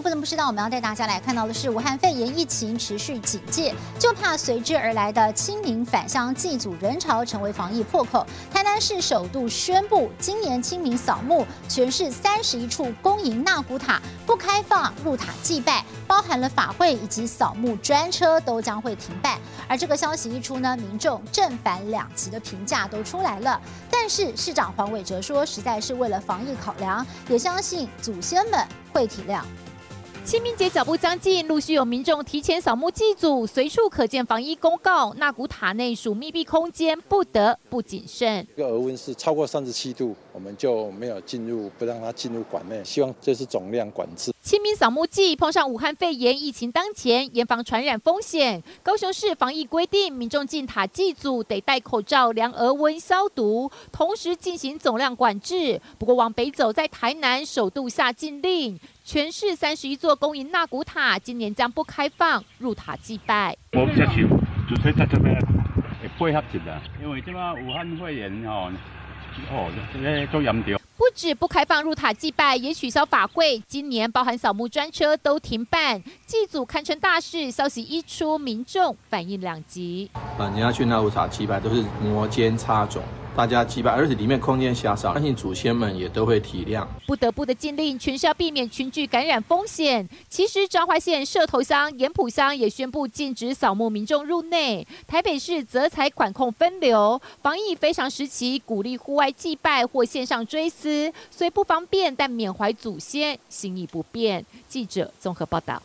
不能不知道，我们要带大家来看到的是，武汉肺炎疫情持续警戒，就怕随之而来的清明返乡祭祖人潮成为防疫破口。台南市首度宣布，今年清明扫墓，全市三十一处公营纳古塔不开放入塔祭拜，包含了法会以及扫墓专车都将会停办。而这个消息一出呢，民众正反两极的评价都出来了。但是市长黄伟哲说，实在是为了防疫考量，也相信祖先们会体谅。清明节脚步将近，陆续有民众提前扫墓祭祖，随处可见防疫公告。那古塔内属密闭空间，不得不谨慎。这个额温是超过三十七度，我们就没有进入，不让它进入馆内。希望这是总量管制。清明扫墓祭碰上武汉肺炎疫情当前，严防传染风险。高雄市防疫规定，民众进塔祭祖得戴口罩、量额温、消毒，同时进行总量管制。不过往北走，在台南首度下禁令。全市三十一座公营纳古塔今年将不开放入塔祭拜。我比较少，就在这边会配合一下，因为这嘛武汉肺炎哦，哦，这都严重。不止不开放入塔祭拜，也取消法会，今年包含扫墓专车都停办，祭祖堪称大事。消息一出，民众反应两极。啊，你要去纳古塔祭拜，都是摩肩擦踵。大家祭拜，而且里面空间狭小，相信祖先们也都会体谅。不得不的禁令，全是要避免群聚感染风险。其实彰化县社头乡、盐埔乡也宣布禁止扫墓民众入内。台北市则才管控分流，防疫非常时期鼓励户外祭拜或线上追思，虽不方便，但缅怀祖先心意不变。记者综合报道。